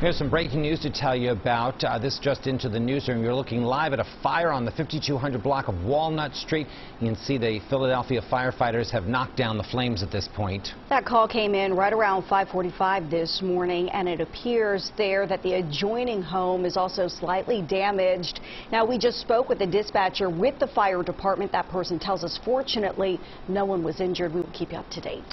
Here's some breaking news to tell you about. Uh, this just into the newsroom. You're looking live at a fire on the 5200 block of Walnut Street. You can see the Philadelphia firefighters have knocked down the flames at this point. That call came in right around 545 this morning, and it appears there that the adjoining home is also slightly damaged. Now, we just spoke with the dispatcher with the fire department. That person tells us, fortunately, no one was injured. We will keep you up to date.